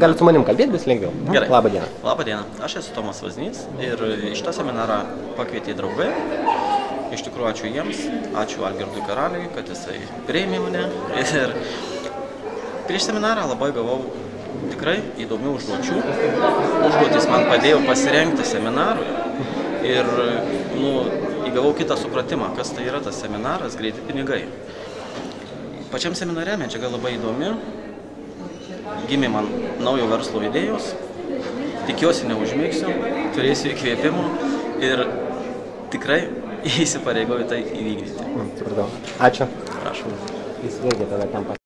Galit su manim kalbėti, bus lengviau. Gerai. Labą dieną. Labą dieną. Aš esu Tomas Vaznys ir į šitą seminarą pakvietė draugai. Iš tikrųjų, ačiū jiems, ačiū Algirdui Karaliui, kad jisai priėmė mane. Ir prieš seminarą labai gavau tikrai įdomių užduočių. Užduotis man padėjo pasirengti seminarui ir nu, įgavau kitą supratimą, kas tai yra tas seminaras Greiti pinigai. Pačiam seminare medžiaga labai įdomi, gimė man naujo verslo idėjos, tikiuosi neužmėgsiu, turėsiu įkvėpimų ir tikrai įsipareigoju tai įvykdyti. Supratau. Ačiū. Prašau. Įsivėdė tada pat.